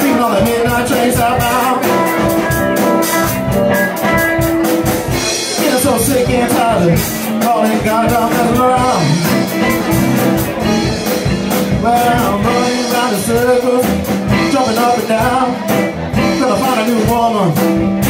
People on the midnight. Getting so sick and tired. Well, I'm running around in circles, jumping up and down. Gonna find a new woman.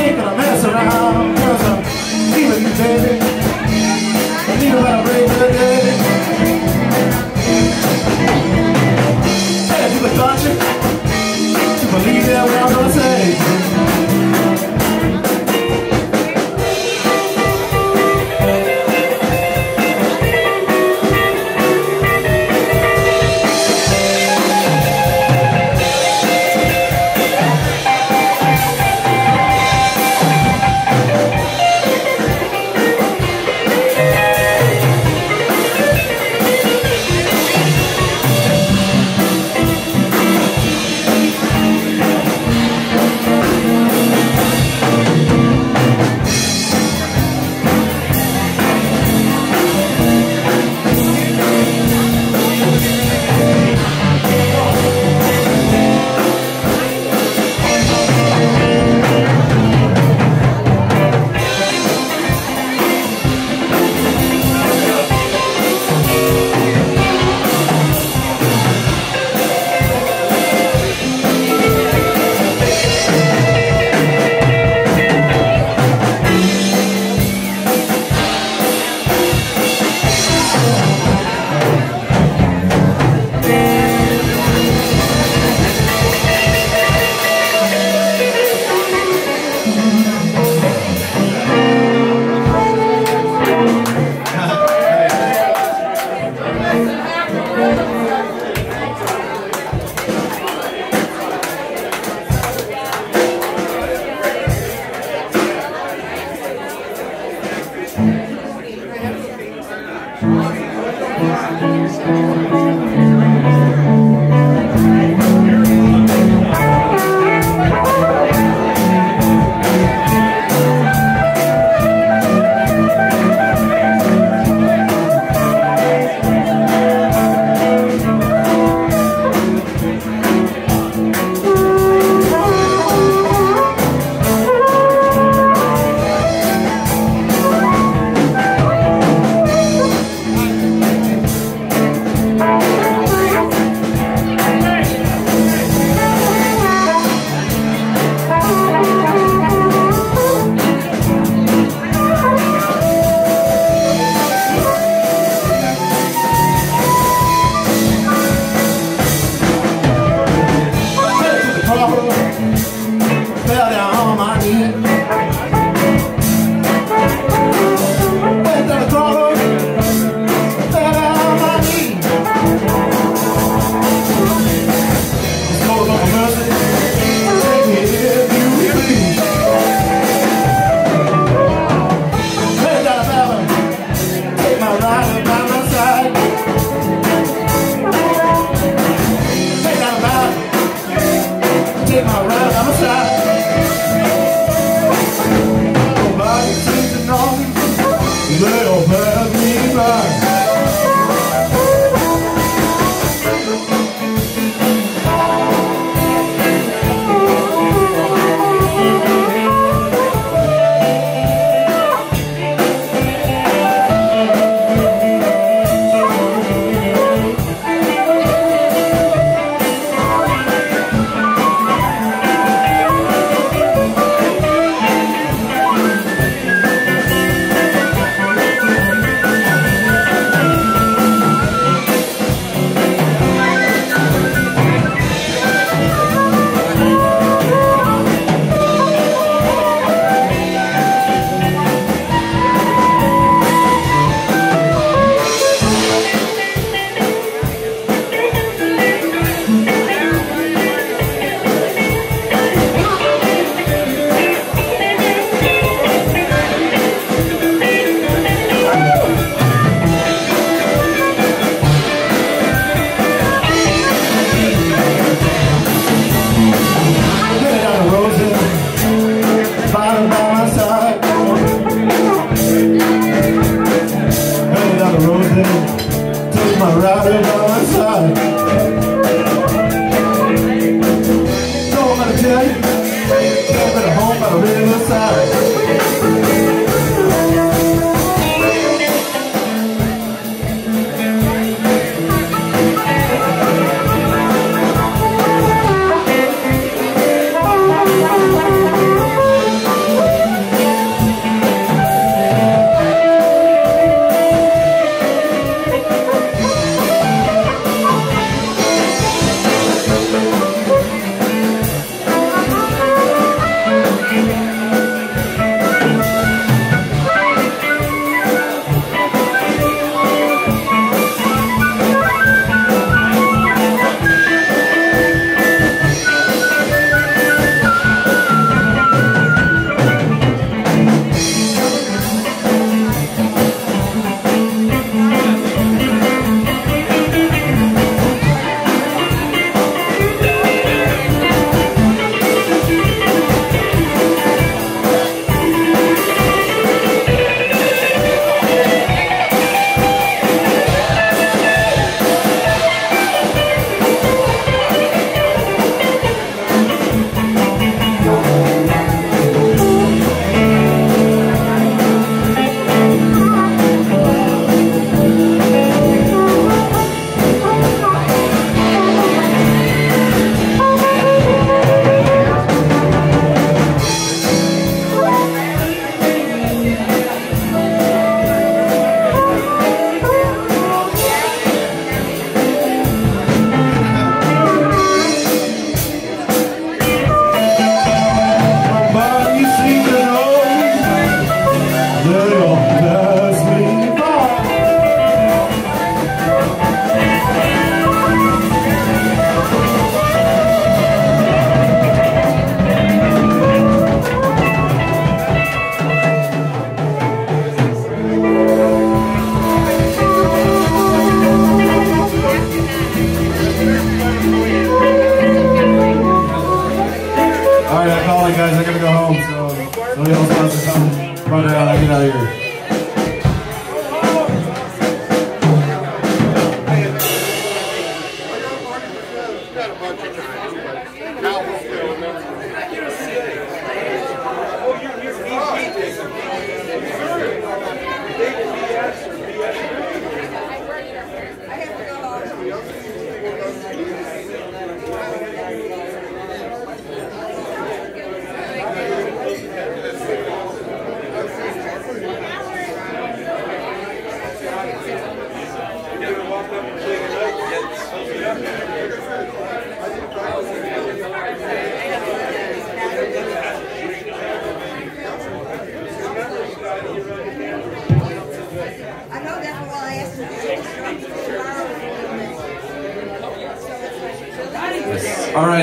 So somebody else wants to come run around. Uh, I get out of here.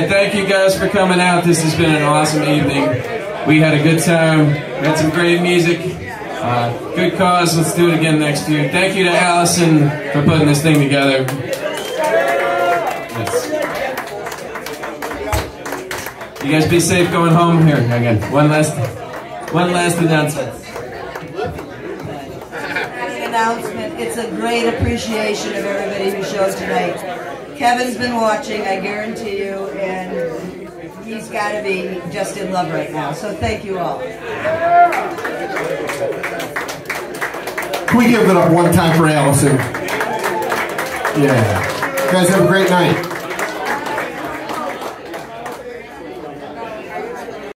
Thank you guys for coming out. This has been an awesome evening. We had a good time. We had some great music. Uh, good cause. Let's do it again next year. Thank you to Allison for putting this thing together. Yes. You guys be safe going home here again. One last, one last announcement. An announcement. It's a great appreciation of everybody who showed tonight. Kevin's been watching, I guarantee you, and he's got to be just in love right now. So thank you all. Can we give it up one time for Allison? Yeah. You guys have a great night.